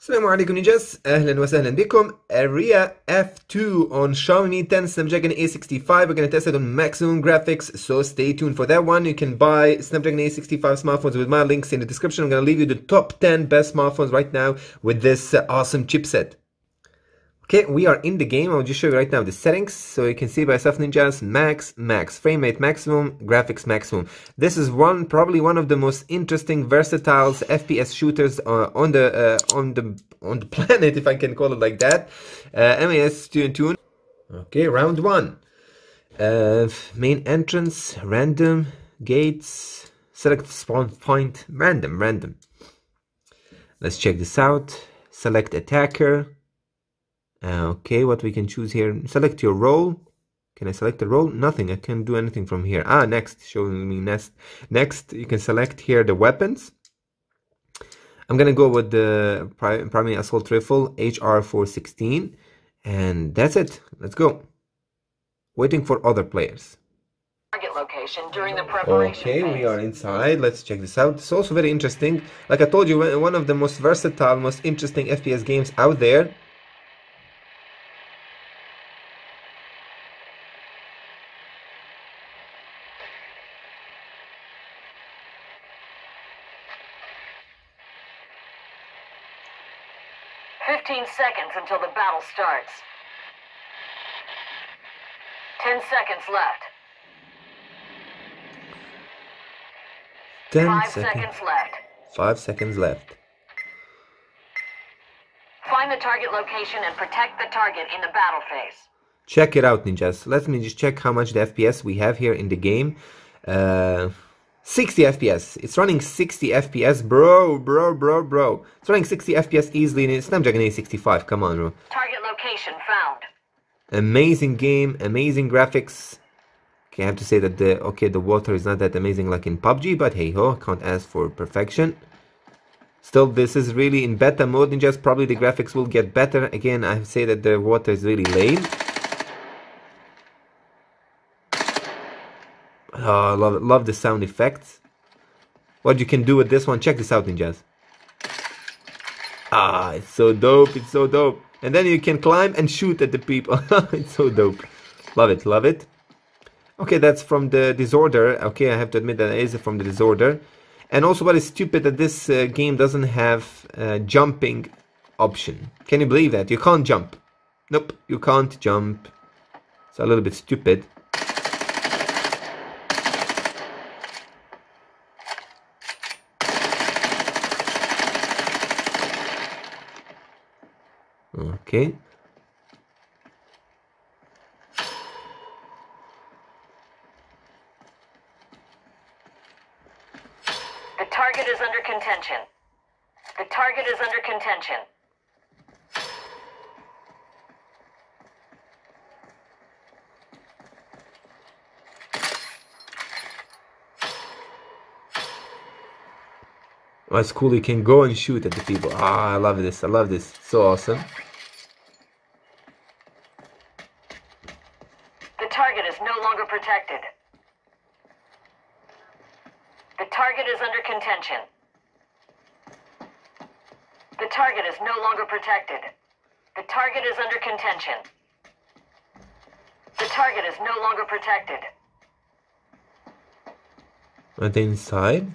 السلام عليكم نينجاس اهلا وسهلا بكم Area F2 on Xiaomi 10 Snapdragon 865 we're gonna test it on maximum graphics so stay tuned for that one. You can buy Snapdragon 865 smartphones with my links in the description. I'm gonna leave you the top 10 best smartphones right now with this uh, awesome chipset. Okay, we are in the game. I'll just show you right now the settings so you can see by yourself ninjas max, max, frame rate maximum, graphics maximum. This is one probably one of the most interesting versatile FPS shooters uh, on the uh, on the on the planet if I can call it like that. Uh, MAS tune tune. Okay, round one. Uh, main entrance, random, gates, select spawn point, random, random. Let's check this out. Select attacker uh, okay, what we can choose here, select your role. Can I select the role? Nothing, I can't do anything from here. Ah, next, showing me next. Next, you can select here the weapons. I'm gonna go with the primary assault rifle HK416 and that's it. Let's go. Waiting for other players. Target location during the preparation Okay, phase. we are inside. Let's check this out. It's also very interesting. Like I told you, one of the most versatile, most interesting FPS games out there. Fifteen seconds until the battle starts. Ten seconds left. 10 Five seconds. seconds left. 5 seconds left. Find the target location and protect the target in the battle phase. Check it out, ninjas. Let me just check how much the FPS we have here in the game. Uh, 60 FPS. It's running 60 FPS, bro, bro, bro, bro. It's running 60 FPS easily in Snapdragon 865. Come on, bro. Target location found. Amazing game, amazing graphics. Okay, I have to say that the okay, the water is not that amazing like in PUBG, but hey ho, can't ask for perfection. Still, this is really in beta mode. and just probably the graphics will get better. Again, I say that the water is really lame. Oh, love love the sound effects. What you can do with this one, check this out, ninjas. Ah, it's so dope, it's so dope. And then you can climb and shoot at the people. it's so dope. Love it, love it. Okay, that's from the Disorder. Okay, I have to admit that it is from the Disorder. And also what is stupid that this uh, game doesn't have uh, jumping option. Can you believe that? You can't jump. Nope, you can't jump. It's a little bit stupid. Okay. The target is under contention. The target is under contention. That's cool. You can go and shoot at the people. Ah, I love this. I love this. So awesome. The target is no longer protected. The target is under contention. The target is no longer protected. The target is contention. The target is no longer protected. Are they inside?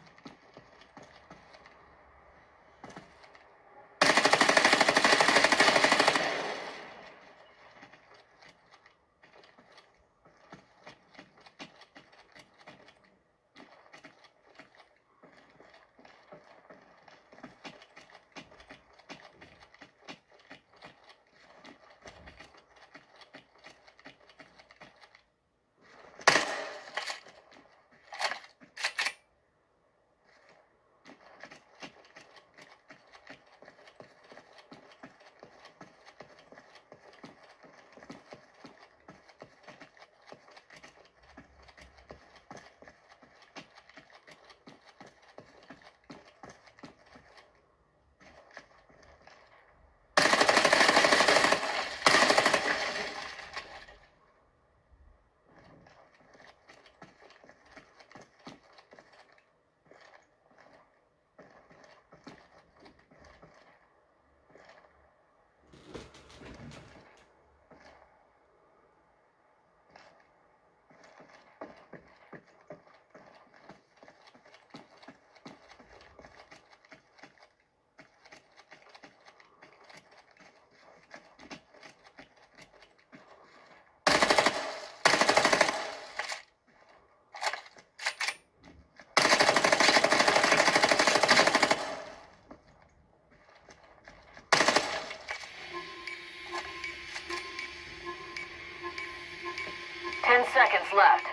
seconds left.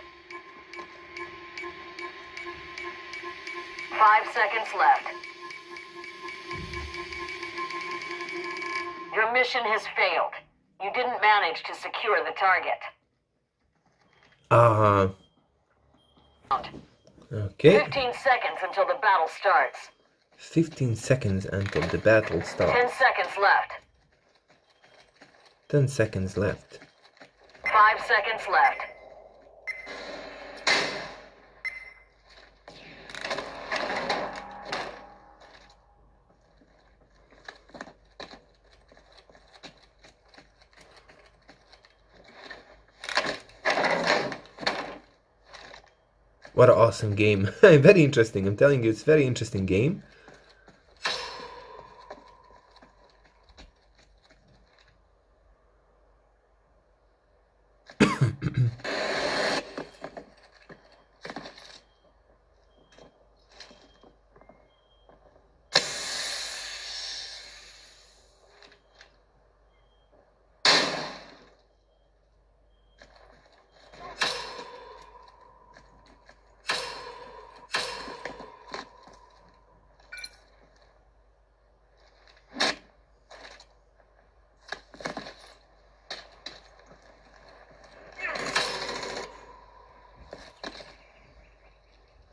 Five seconds left. Your mission has failed. You didn't manage to secure the target. Uh huh. Okay. 15 seconds until the battle starts. 15 seconds until the battle starts. 10 seconds left. 10 seconds left. 5 seconds left. What an awesome game. very interesting. I'm telling you, it's very interesting game.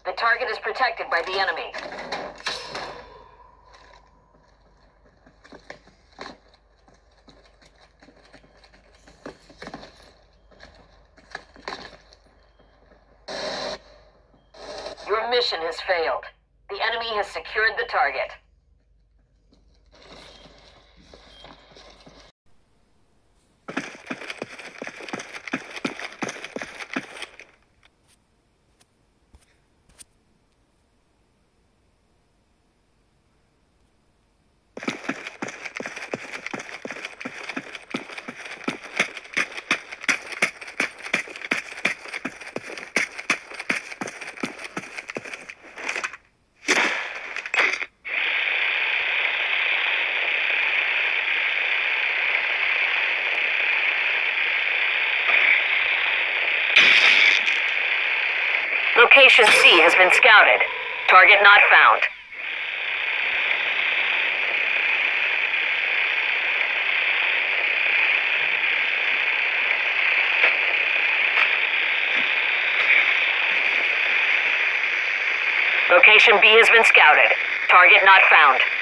The target is protected by the enemy. Your mission has failed. The enemy has secured the target. Location C has been scouted. Target not found. Location B has been scouted. Target not found.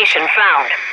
Location found.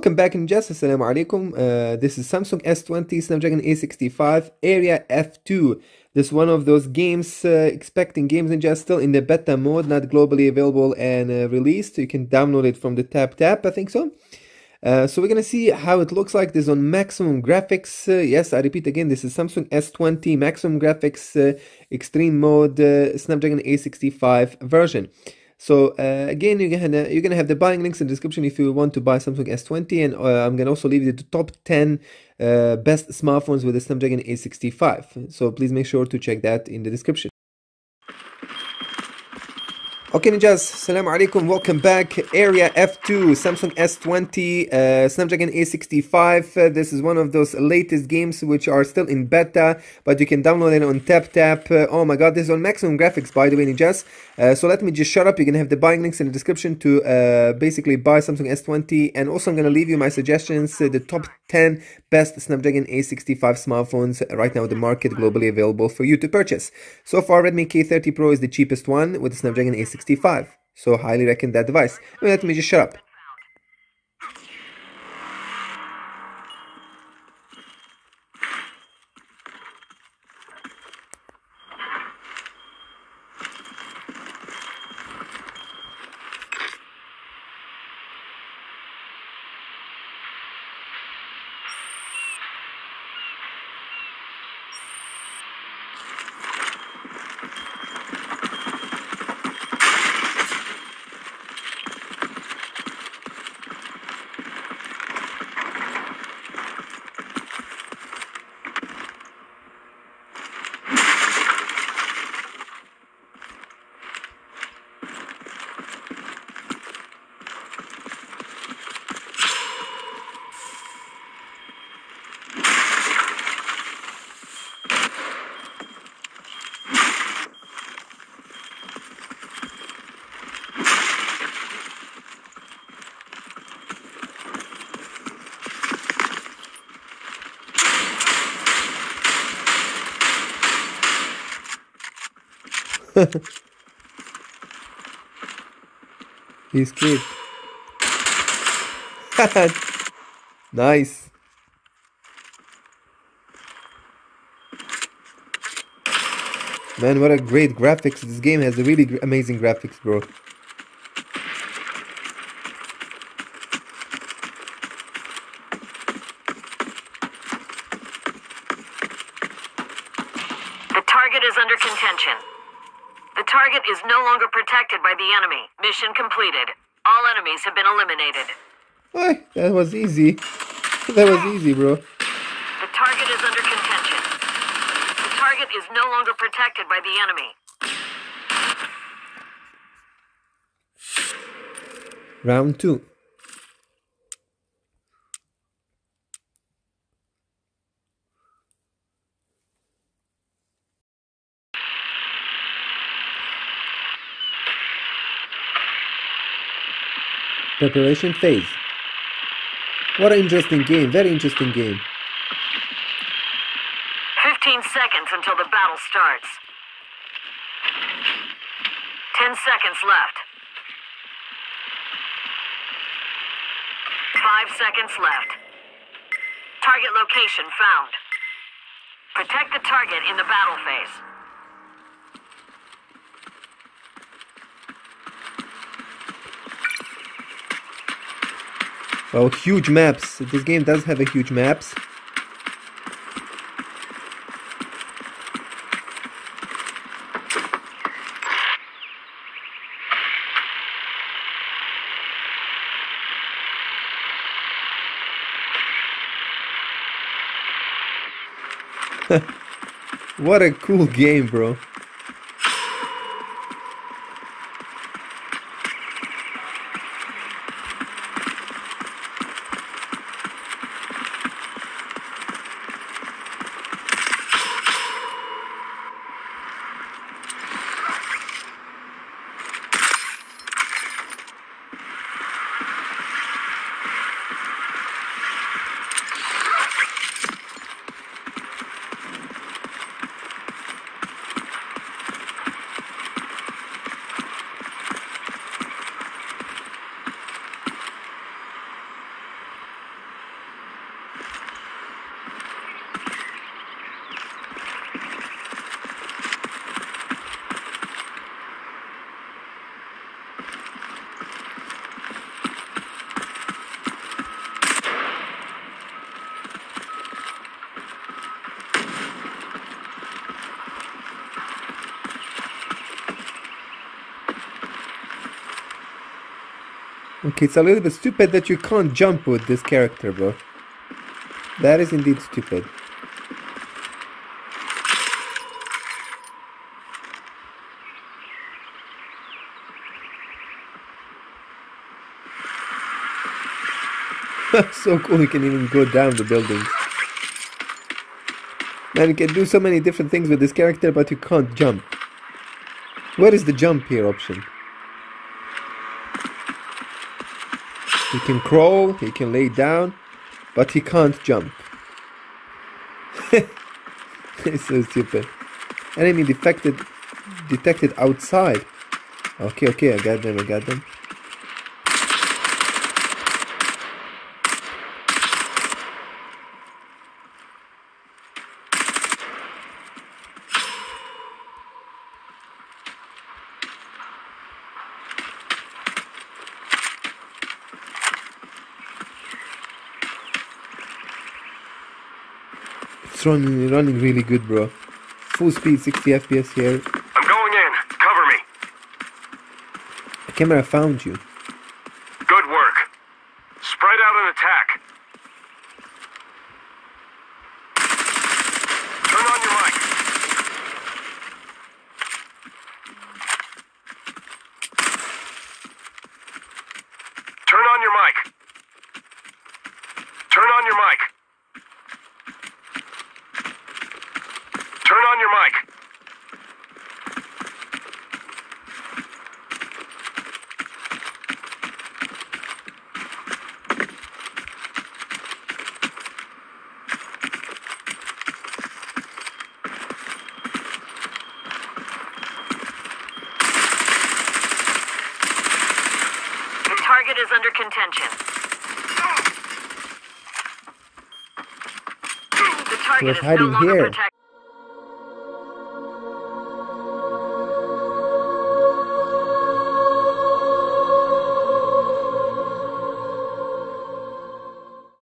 Welcome back in just Assalamu alaikum. Uh, this is Samsung S20 Snapdragon 865 Area F2. This is one of those games, uh, expecting games in just still in the beta mode, not globally available and uh, released. You can download it from the Tap Tap, I think so. Uh, so we're gonna see how it looks like this on maximum graphics. Uh, yes, I repeat again, this is Samsung S20 maximum graphics uh, extreme mode Snapdragon 865 version. So uh, again, you're gonna you're gonna have the buying links in the description if you want to buy Samsung S20, and uh, I'm gonna also leave the top 10 uh, best smartphones with the Snapdragon 865. So please make sure to check that in the description. Okay ninjas, Assalamu alaikum, welcome back. Area F2, Samsung S20, uh, Snapdragon 865. Uh, this is one of those latest games which are still in beta, but you can download it on TapTap. Uh, oh my god, this is on maximum graphics by the way ninjas. Uh, so let me just shut up, you can have the buying links in the description to uh, basically buy Samsung S20. And also I'm going to leave you my suggestions, uh, the top 10 best Snapdragon 865 smartphones right now in the market globally available for you to purchase. So far Redmi K30 Pro is the cheapest one with the Snapdragon 865. 65 so highly recommend that device. Let me just shut up He's cute. nice. Man, what a great graphics. This game has really amazing graphics, bro. The target is under contention. Target is no longer protected by the enemy. Mission completed. All enemies have been eliminated. Ay, that was easy. That was easy, bro. The target is under contention. The target is no longer protected by the enemy. Round two. Preparation phase. What an interesting game, very interesting game. 15 seconds until the battle starts. 10 seconds left. 5 seconds left. Target location found. Protect the target in the battle phase. Well, huge maps. This game does have a huge maps. what a cool game, bro. It's a little bit stupid that you can't jump with this character, bro. That is indeed stupid. so cool, you can even go down the buildings. Man, you can do so many different things with this character, but you can't jump. Where is the jump here option? He can crawl, he can lay down, but he can't jump. it's so stupid. Enemy detected detected outside. Okay, okay, I got them, I got them. Running, running really good, bro. Full speed, 60 FPS here. I'm going in. Cover me. The camera found you. Good work. Spread out and attack. Turn on your mic. Turn on your mic. Turn on your mic. Turn on your mic. The target contention. The target is no hiding longer here. protected.